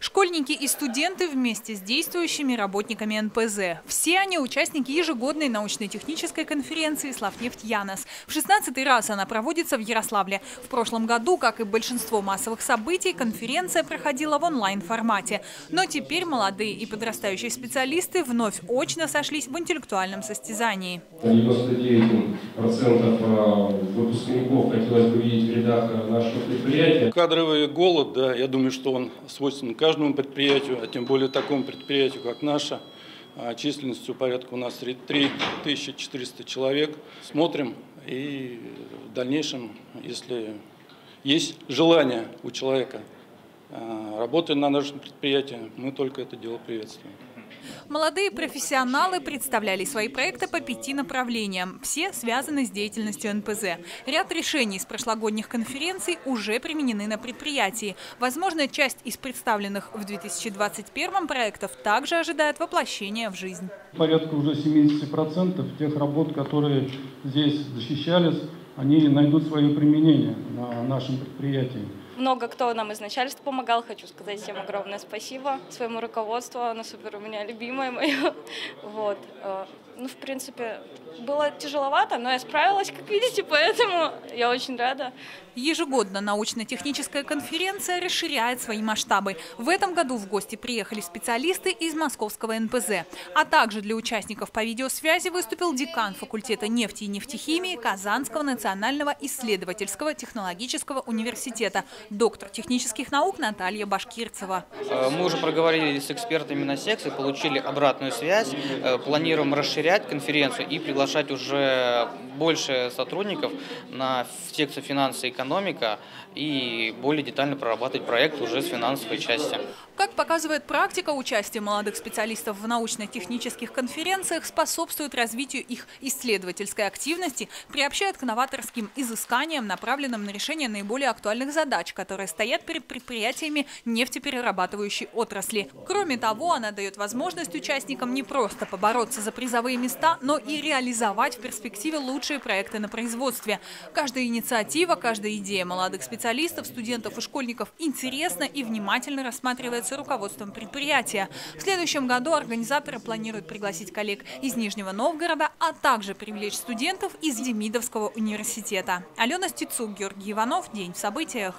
Школьники и студенты вместе с действующими работниками НПЗ. Все они участники ежегодной научно-технической конференции «Славнефть Янос». В 16 раз она проводится в Ярославле. В прошлом году, как и большинство массовых событий, конференция проходила в онлайн-формате. Но теперь молодые и подрастающие специалисты вновь очно сошлись в интеллектуальном состязании. 99% а, выпускников хотелось бы видеть в рядах нашего предприятия. Кадровый голод, да, я думаю, что он свойственен каждому предприятию, а тем более такому предприятию, как наше, а, численностью порядка у нас 3400 человек. Смотрим и в дальнейшем, если есть желание у человека а, работать на нашем предприятии, мы только это дело приветствуем. Молодые профессионалы представляли свои проекты по пяти направлениям. Все связаны с деятельностью НПЗ. Ряд решений из прошлогодних конференций уже применены на предприятии. Возможно, часть из представленных в 2021 проектов также ожидает воплощения в жизнь. Порядка уже 70% тех работ, которые здесь защищались, они найдут свое применение на нашем предприятии. Много кто нам из начальства помогал. Хочу сказать всем огромное спасибо своему руководству. Оно супер у меня любимое мое. Вот. Э, ну, в принципе, было тяжеловато, но я справилась, как видите, поэтому я очень рада. Ежегодно научно-техническая конференция расширяет свои масштабы. В этом году в гости приехали специалисты из московского НПЗ. А также для участников по видеосвязи выступил декан факультета нефти и нефтехимии Казанского национального исследовательского технологического университета, доктор технических наук Наталья Башкирцева. Э, мы уже проговорили с экспертами на секции, получили обратную связь, э, планируем расширять конференцию и приглашать уже больше сотрудников на секцию финансы и экономика и более детально прорабатывать проект уже с финансовой части. Как показывает практика, участие молодых специалистов в научно-технических конференциях способствует развитию их исследовательской активности, приобщает к новаторским изысканиям, направленным на решение наиболее актуальных задач, которые стоят перед предприятиями нефтеперерабатывающей отрасли. Кроме того, она дает возможность участникам не просто побороться за призовые места, но и реализовать в перспективе лучшие проекты на производстве. Каждая инициатива, каждая идея молодых специалистов студентов и школьников интересно и внимательно рассматривается руководством предприятия. В следующем году организаторы планируют пригласить коллег из Нижнего Новгорода, а также привлечь студентов из Демидовского университета. Алена Стецук, Георгий Иванов. День в событиях.